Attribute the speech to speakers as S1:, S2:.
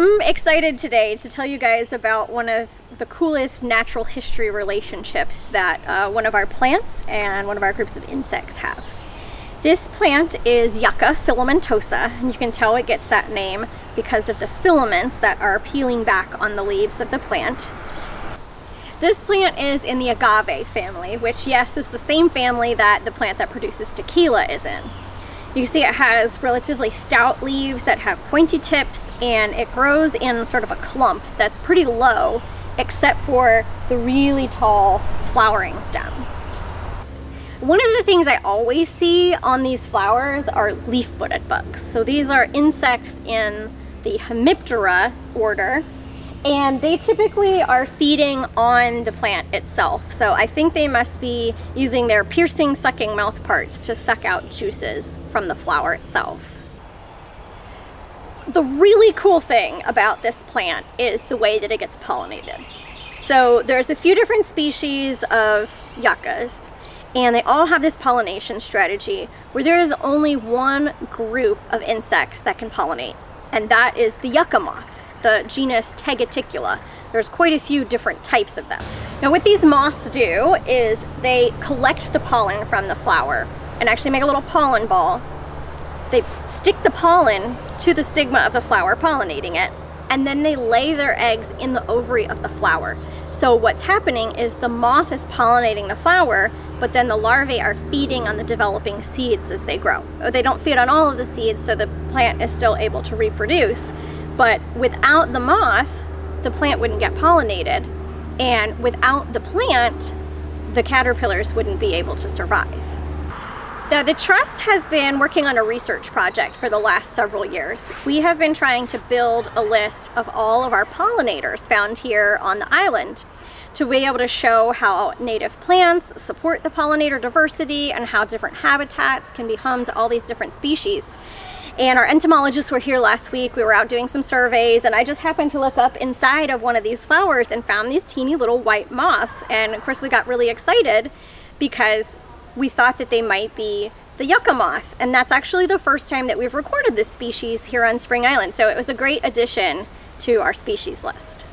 S1: I'm excited today to tell you guys about one of the coolest natural history relationships that uh, one of our plants and one of our groups of insects have. This plant is Yucca filamentosa, and you can tell it gets that name because of the filaments that are peeling back on the leaves of the plant. This plant is in the agave family, which yes, is the same family that the plant that produces tequila is in. You see it has relatively stout leaves that have pointy tips and it grows in sort of a clump that's pretty low except for the really tall flowering stem. One of the things I always see on these flowers are leaf-footed bugs. So these are insects in the Hemiptera order and they typically are feeding on the plant itself. So I think they must be using their piercing sucking mouth parts to suck out juices from the flower itself. The really cool thing about this plant is the way that it gets pollinated. So there's a few different species of yuccas and they all have this pollination strategy where there is only one group of insects that can pollinate and that is the yucca moth the genus Tegeticula. There's quite a few different types of them. Now what these moths do is they collect the pollen from the flower and actually make a little pollen ball. They stick the pollen to the stigma of the flower, pollinating it, and then they lay their eggs in the ovary of the flower. So what's happening is the moth is pollinating the flower, but then the larvae are feeding on the developing seeds as they grow. They don't feed on all of the seeds, so the plant is still able to reproduce, but without the moth, the plant wouldn't get pollinated. And without the plant, the caterpillars wouldn't be able to survive. Now, the Trust has been working on a research project for the last several years. We have been trying to build a list of all of our pollinators found here on the island to be able to show how native plants support the pollinator diversity and how different habitats can be home to all these different species. And our entomologists were here last week. We were out doing some surveys and I just happened to look up inside of one of these flowers and found these teeny little white moths. And of course we got really excited because we thought that they might be the yucca moth. And that's actually the first time that we've recorded this species here on Spring Island. So it was a great addition to our species list.